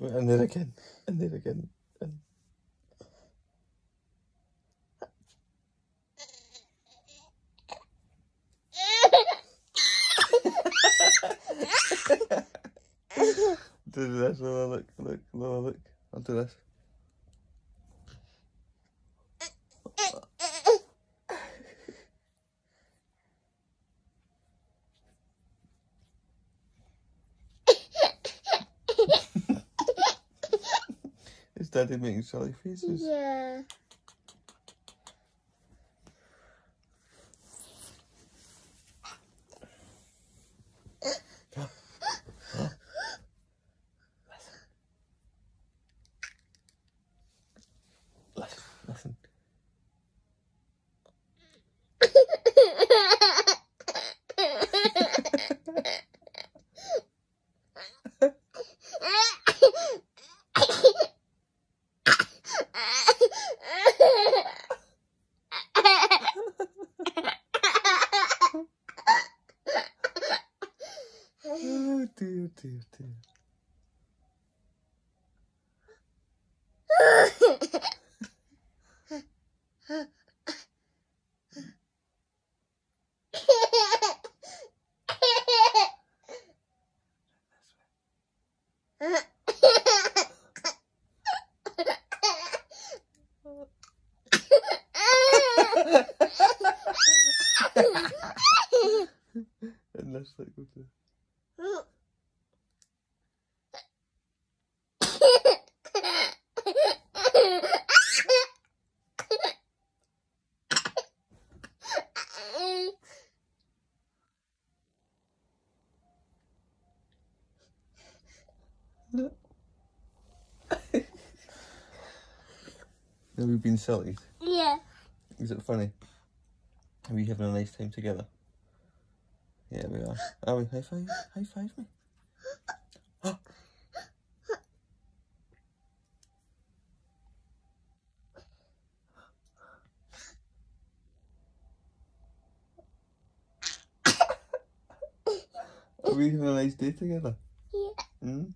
And then again, and then again. And... do this, Lola, look, look, Lola, look. I'll do this. Is Daddy making silly faces? Yeah. dear, dear, Have we been silly? yeah. Is it funny? Are we having a nice time together? Yeah, we are. Are we? High five? High five me. Are we having a nice day together? Yeah. Mm?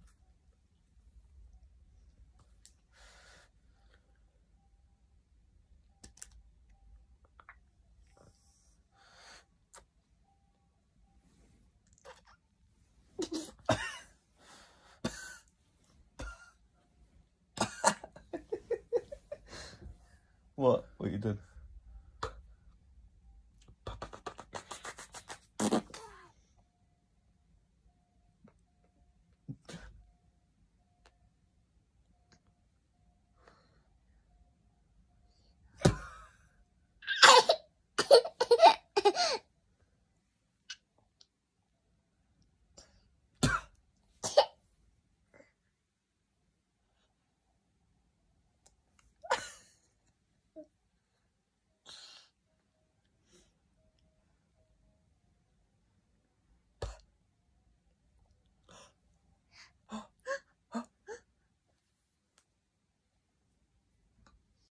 What? What you did?